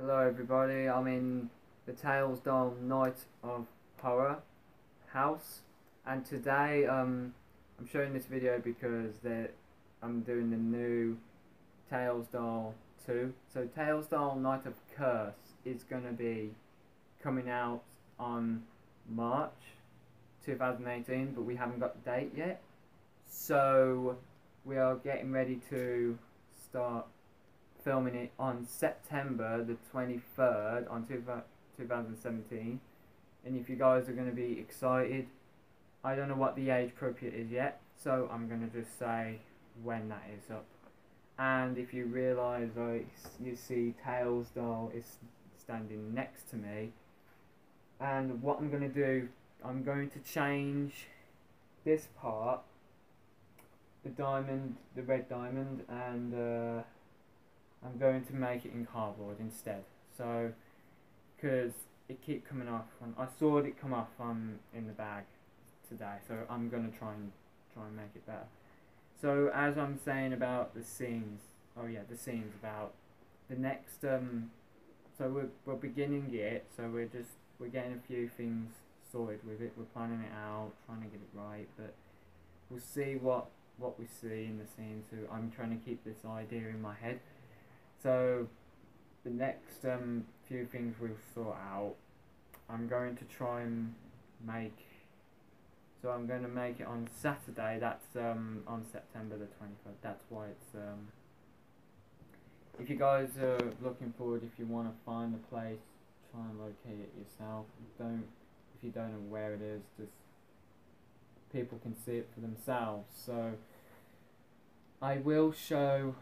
Hello everybody, I'm in the Tails Doll Night of Horror house and today um, I'm showing this video because I'm doing the new Tails Doll 2. So Tails Doll Night of Curse is going to be coming out on March 2018 but we haven't got the date yet. So we are getting ready to start filming it on September the 23rd on 2017 and if you guys are going to be excited I don't know what the age appropriate is yet so I'm going to just say when that is up. And if you realise like you see Tails doll is standing next to me and what I'm going to do I'm going to change this part the diamond the red diamond and uh, I'm going to make it in cardboard instead. So, because it keep coming off. I saw it come off um, in the bag today, so I'm going to try and try and make it better. So as I'm saying about the scenes, oh yeah, the scenes about the next. Um, so we're we're beginning it. So we're just we're getting a few things sorted with it. We're planning it out, trying to get it right, but we'll see what what we see in the scene. So I'm trying to keep this idea in my head. So the next um, few things we'll sort out, I'm going to try and make. So I'm going to make it on Saturday. That's um, on September the 23rd. That's why it's. Um, if you guys are looking forward, if you want to find the place, try and locate it yourself. Don't if you don't know where it is, just people can see it for themselves. So I will show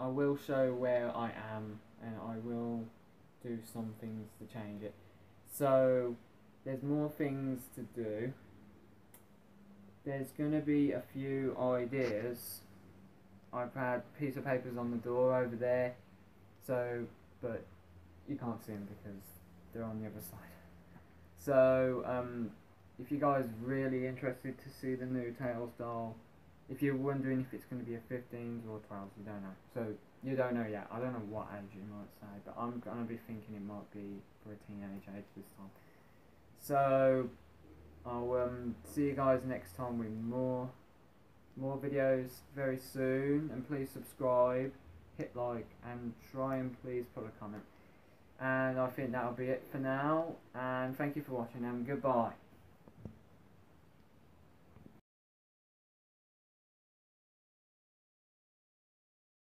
I will show where I am and I will do some things to change it. So there's more things to do. There's going to be a few ideas. I've had a piece of papers on the door over there. So, but you can't see them because they're on the other side. So, um, if you guys really interested to see the new Tails doll, if you're wondering if it's going to be a 15s or 12s, you don't know. So you don't know yet. I don't know what age you might say, but I'm going to be thinking it might be for a teenage age this time. So I'll um, see you guys next time with more more videos very soon. And please subscribe, hit like, and try and please put a comment. And I think that'll be it for now. And thank you for watching and goodbye.